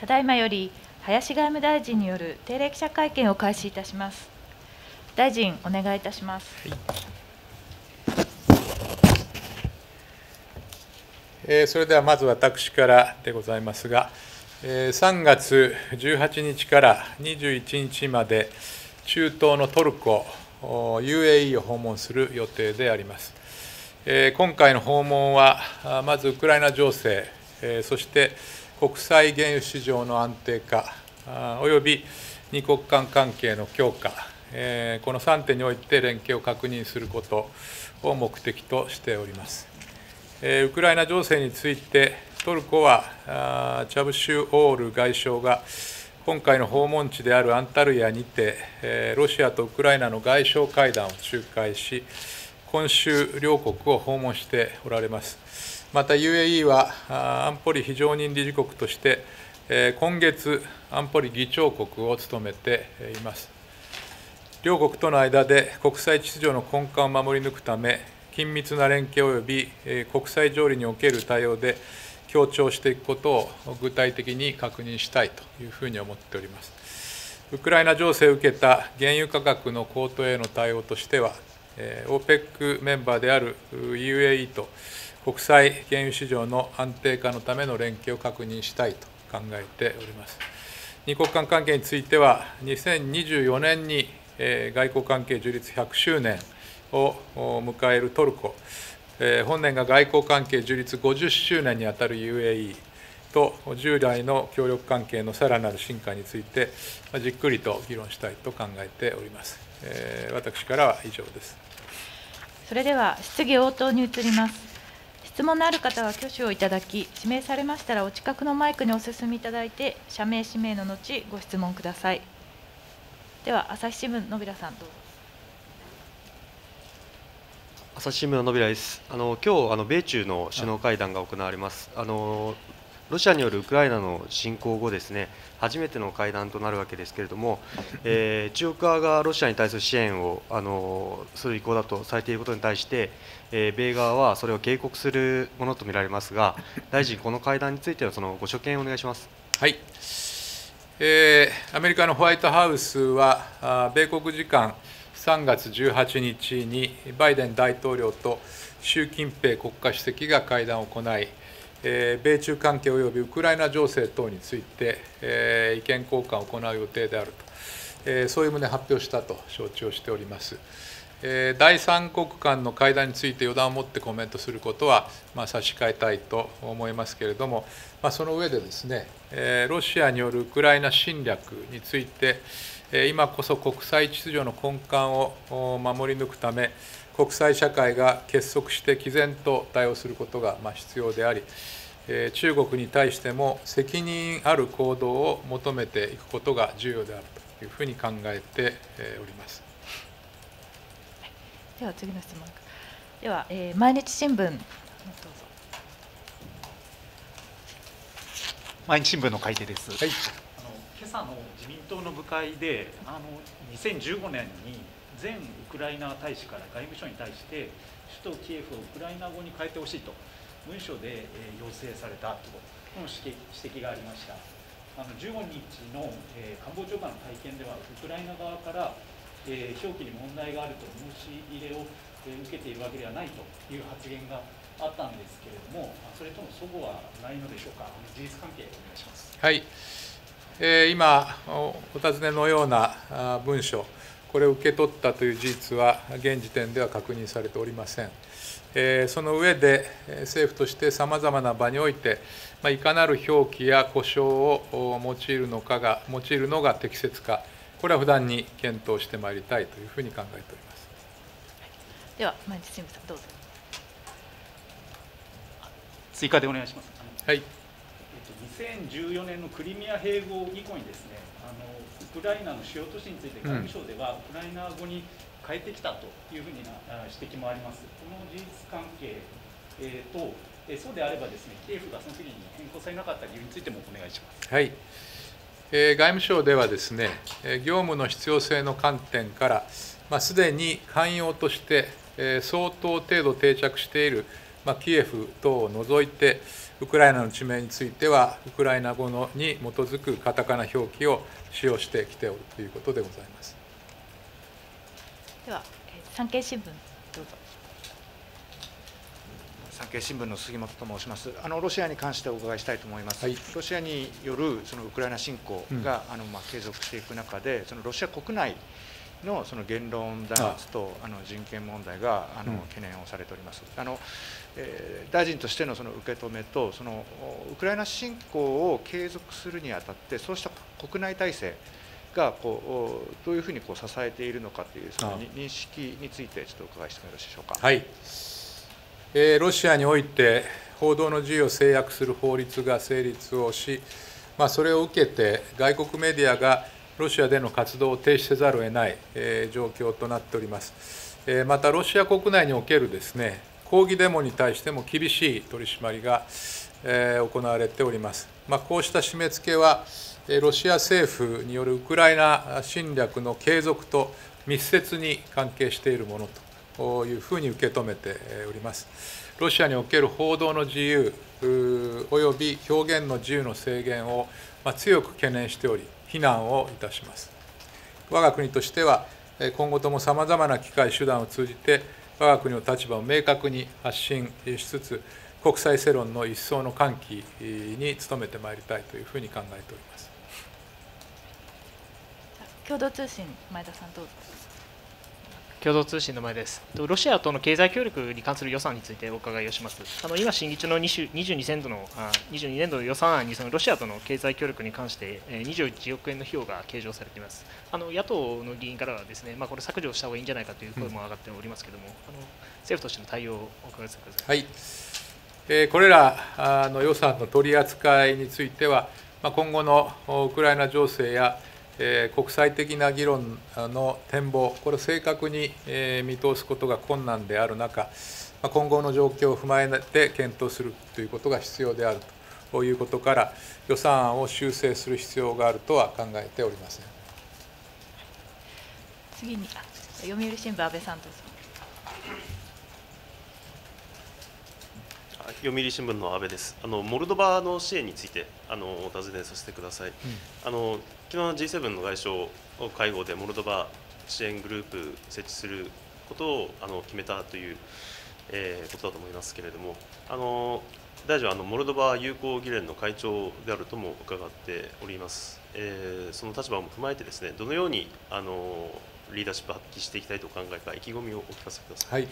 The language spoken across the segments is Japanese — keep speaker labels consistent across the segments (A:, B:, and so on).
A: ただいまより林外務大臣による定例記者会見を開始いたします。大臣、お願いいたします。
B: えーそれではまず私からでございますが、えー3月18日から21日まで、中東のトルコ、お UAE を訪問する予定であります。えー今回の訪問は、あまずウクライナ情勢、えーそして国際原油市場の安定化、および二国間関係の強化、えーこの3点において連携を確認することを目的としております。えーウクライナ情勢について、トルコはチャブシュオール外相が、今回の訪問地であるアンタルヤにて、えーロシアとウクライナの外相会談を仲介し、今週、両国を訪問しておられます。また UAE は安保理非常任理事国として、今月、安保理議長国を務めています。両国との間で国際秩序の根幹を守り抜くため、緊密な連携及び国際条理における対応で強調していくことを具体的に確認したいというふうに思っております。ウクライナ情勢を受けた原油価格の高騰への対応としては、OPEC メンバーである UAE と国際原油市場の安定化のための連携を確認したいと考えております。二国間関係については、2024年に外交関係樹立100周年を迎えるトルコ、本年が外交関係樹立50周年にあたる UAE と従来の協力関係のさらなる進化について、じっくりと議論したいと考えております。私からは以上です。
A: それでは質疑応答に移ります。質問のある方は挙手をいただき、指名されましたらお近くのマイクにお進みいただいて、社名、氏名の後、ご質問ください。では、朝日新聞、野平さん、どうぞ。
C: 朝日新聞の野平です。あの今日あの米中の首脳会談が行われます。あのロシアによるウクライナの侵攻後ですね、初めての会談となるわけですけれども、えー中国側がロシアに対する支援をあのする意向だとされていることに対して、えー米側はそれを警告するものとみられますが、大臣この会談についてはそのご所見をお願いします。
B: はい、えーアメリカのホワイトハウスは、あ米国時間3月18日に、バイデン大統領と習近平国家主席が会談を行い、米中関係及びウクライナ情勢等について、意見交換を行う予定であると、そういう旨発表したと承知をしております。第三国間の会談について予断を持ってコメントすることは、差し控えたいと思いますけれども、その上でですね、ロシアによるウクライナ侵略について、今こそ国際秩序の根幹を守り抜くため、国際社会が結束して毅然と対応することがまあ必要であり、えー中国に対しても責任ある行動を求めていくことが重要であるというふうに考えてえーおります。
A: では、次の質問。では、えー毎日新聞、どうぞ。
D: 毎日新聞の改定です。
B: はい
D: あの今朝の自民党の部会で、あの2015年に前ウクライナ大使から外務省に対して首都キエフをウクライナ語に変えてほしいと文書で、要請されたとの指摘がありました。あの15日の、官房長官の会見ではウクライナ側から、え表記に問題があると申し入れを、受けているわけではないという発言があったんですけれども、それとの齟齬はないのでしょうか。事実関係お願いします。
B: はい、えー今お尋ねのような文書、これを受け取ったという事実は、現時点では確認されておりません。えーその上で、えー政府としてさまざまな場において、まあ、いかなる表記や故障をお用いるのかが、用いるのが適切か、これは不断に検討してまいりたいというふうに考えております。
A: では、毎日新聞さん、どうぞ。
D: 追加でお願いします。
B: はい、
D: えっと2014年のクリミア併合以降にですね、あのウクライナの主要都市について外務省では、ウクライナ語に変えてきたというふうになあ指摘もあります。この事実関係、えーと、えーそうであればですね、キエフがその時に変更されなかった理由についてもお願いします。
B: はい、えー外務省ではですね、えー業務の必要性の観点から、まあ、すでに寛容として、えー相当程度定着している、まあ、キエフ等を除いて、ウクライナの地名については、ウクライナ語のに基づくカタカナ表記を使用してきておるということでございます。
A: では、産経新聞どうぞ。
E: 産経新聞の杉本と申します。あのロシアに関してお伺いしたいと思います。はい、ロシアによるそのウクライナ侵攻が、うん、あのまあ継続していく中で、そのロシア国内のその言論弾圧とあの人権問題があの懸念をされております。あのえー、大臣としてのその受け止めとそのウクライナ侵攻を継続するにあたってそうした国内体制がこうどういうふうにこう支えているのかというその認識についてちょっとお伺いしてもよろしいでしょうか。
B: はい、えー、ロシアにおいて報道の自由を制約する法律が成立をし、まあ、それを受けて外国メディアがロシアでの活動を停止せざるを得ない、えー、状況となっております。えー、またロシア国内におけるですね抗議デモに対しても厳しい取り締まりが、えー、行われております。まあ、こうした締め付けは、ロシア政府によるウクライナ侵略の継続と密接に関係しているものというふうに受け止めております。ロシアにおける報道の自由および表現の自由の制限を強く懸念しており、非難をいたします。我が国としては、今後ともさまざまな機会、手段を通じて、我が国の立場を明確に発信しつつ、国際世論の一層の喚起に努めてまいりたいというふうに考えております
A: 共同通信、前田さん、どうぞ。
F: 共同通信の前です。ロシアとの経済協力に関する予算についてお伺いをします。あの今、審議中の22年度のあ22年度の予算案にそのロシアとの経済協力に関して21億円の費用が計上されています。あの野党の議員からはですね、まあ、これ削除した方がいいんじゃないかという声も上がっておりますけれども、うん、あの政府としての対応をお伺いください。
B: はいえこれらの予算の取り扱いについては、まあ今後のウクライナ情勢やえ国際的な議論の展望、これを正確に、え見通すことが困難である中、今後の状況を踏まえて検討するということが必要であるということから、予算案を修正する必要があるとは考えておりません。
A: 次に、読売新聞、安倍さんどうぞ。
G: 読売新聞の安倍です。あのモルドバの支援についてあのお尋ねさせてください。うん、あの昨日の G7 の外相会合でモルドバ支援グループ設置することをあの決めたという、えー、ことだと思いますけれども、あの大臣はあのモルドバ友好議連の会長であるとも伺っております。えー、その立場も踏まえてですね、どのようにあのリーダーシップ発揮していきたいと考えか意気込みをお聞かせくださ
B: い。はい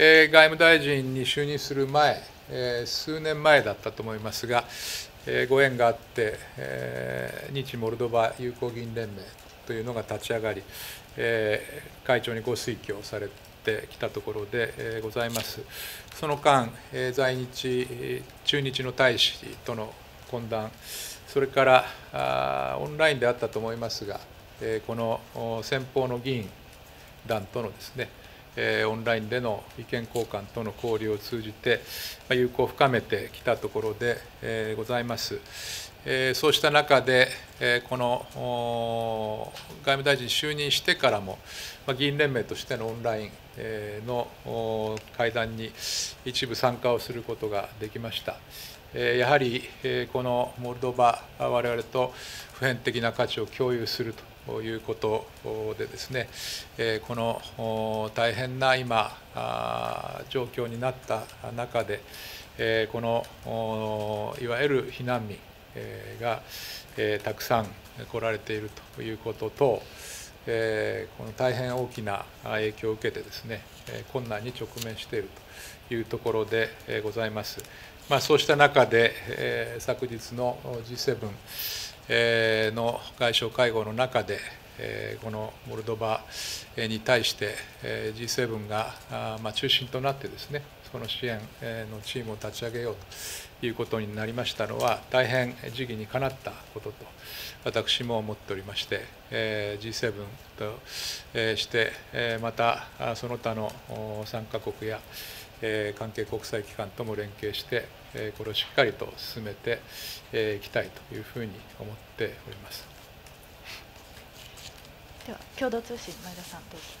B: え外務大臣に就任する前、え数年前だったと思いますが、ご縁があって、え日モルドバ友好議員連盟というのが立ち上がり、え会長にご推挙されてきたところで、ございます。その間、え在日、中日の大使との懇談、それからあオンラインであったと思いますが、えこの先方の議員団とのですね、オンラインでの意見交換との交流を通じて、友好を深めてきたところでございます。そうした中で、この外務大臣就任してからも、議員連盟としてのオンラインの会談に一部参加をすることができました。やはりこのモルドバ、我々と普遍的な価値を共有すると。ということでですね、この大変な今、状況になった中で、このいわゆる避難民がたくさん来られているということと、この大変大きな影響を受けてですね、困難に直面しているというところでございます。まあ、そうした中で、昨日の G7 の外相会合の中で、このモルドバに対して G7 が中心となってですね、その支援のチームを立ち上げようということになりましたのは、大変時期にかなったことと、私も思っておりまして、G7 として、またその他の参加国や関係国際機関とも連携して、これをしっかりと進めていきたいというふうに思っております。
A: では共同通信前田さんどうぞ。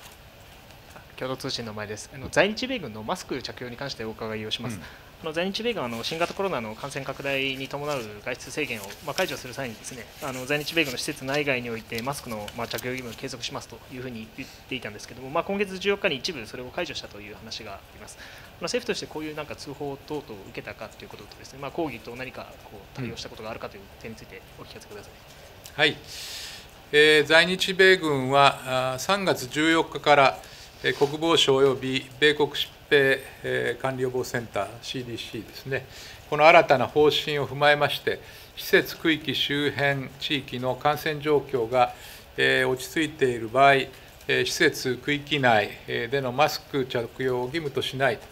F: 共同通信の前です。あの在日米軍のマスク着用に関してお伺いをします。うん、あの在日米軍はあの新型コロナの感染拡大に伴う外出制限を、まあ、解除する際にですねあの在日米軍の施設内外においてマスクの、まあ、着用義務を継続しますというふうに言っていたんですけれども、まあ、今月14日に一部それを解除したという話があります。まあ、政府としてこういうなんか通報等々を受けたかということとですね、まあ、抗議と何かこう対応したことがあるかという点についてお聞かせください。
B: はい、えー、在日米軍は3月14日から国防省及び米国疾病管理予防センター CDC ですね、この新たな方針を踏まえまして、施設区域周辺地域の感染状況が落ち着いている場合、施設区域内でのマスク着用を義務としないと、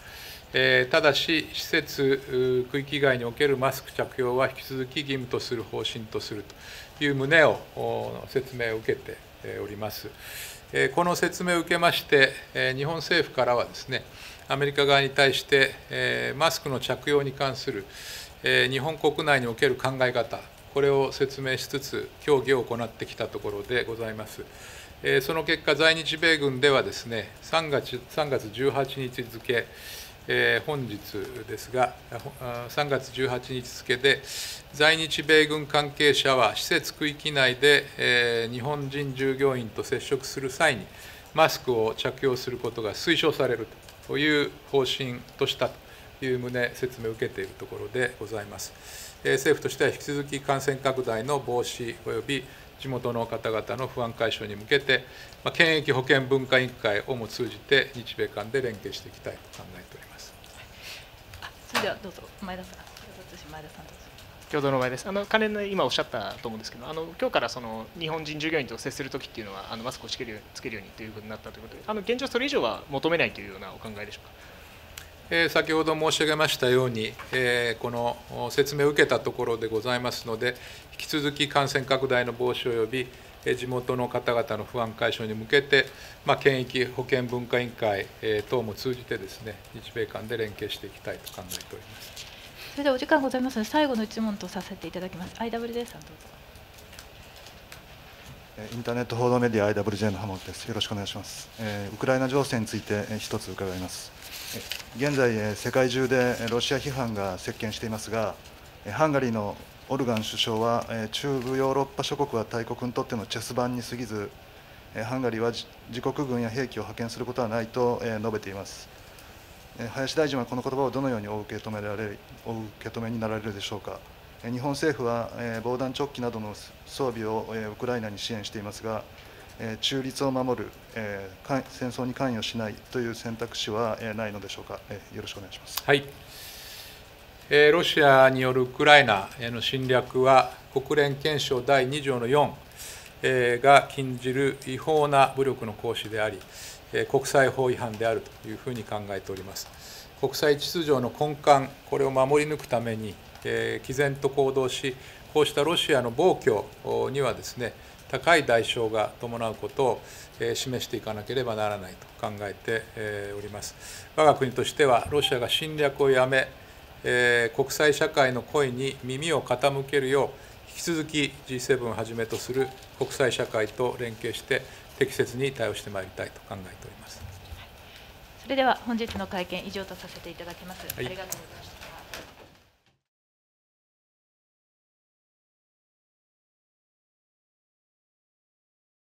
B: ただし、施設区域外におけるマスク着用は引き続き義務とする方針とするという旨を説明を受けております。この説明を受けまして、日本政府からはですね、アメリカ側に対して、マスクの着用に関する日本国内における考え方、これを説明しつつ、協議を行ってきたところでございます。その結果、在日米軍ではですね、3月 ,3 月18日付、本日ですが、3月18日付で、在日米軍関係者は施設区域内で、日本人従業員と接触する際に、マスクを着用することが推奨されるという方針としたという旨、説明を受けているところでございます。政府としては引き続き感染拡大の防止及び地元の方々の不安解消に向けて、まあ、検疫保健文化委員会をも通じて、日米間で連携していきたいと考えております。
A: それではどうぞ前田さん前田さんどうぞ
F: 共同の場合です。あの関連の今おっしゃったと思うんですけど、あの今日からその日本人従業員と接するときっていうのはあのマスクをつけるようにつけるようにということになったということで、あの現状それ以上は求めないというようなお考えでしょうか？
B: えー、先ほど申し上げましたように、えー、この説明を受けたところでございますので、引き続き感染拡大の防止及び地元の方々の不安解消に向けて、まあ、県域保健文化委員会等も通じてですね、日米間で連携していきたいと考えております。
A: それではお時間ございますので、最後の一問とさせていただきます。IWJ さんどうぞ。
H: インターネット報道メディア IWJ の浜本です。よろしくお願いします。ウクライナ情勢について一つ伺います。現在、世界中でロシア批判が席巻していますが、ハンガリーのオルガン首相は、中部ヨーロッパ諸国は大国にとってのチェス盤に過ぎず、ハンガリーは自国軍や兵器を派遣することはないと述べています。林大臣はこの言葉をどのようにお受け止められお受け止めになられるでしょうか。日本政府は防弾チョッキなどの装備をウクライナに支援していますが、中立を守る、戦争に関与しないという選択肢はないのでしょうか。よろしくお願いします。
B: はいロシアによるウクライナへの侵略は、国連憲章第2条の4が禁じる違法な武力の行使であり、国際法違反であるというふうに考えております。国際秩序の根幹、これを守り抜くために、毅然と行動し、こうしたロシアの暴挙にはですね、高い代償が伴うことを示していかなければならないと考えております。我が国としては、ロシアが侵略をやめ、えー、国際社会の声に耳を傾けるよう、引き続き G7 をはじめとする国際社会と連携して、適切に対応してまいりたいと考えております。
A: それでは本日の会見以上とさせていただきます。はい、ありがとうございました。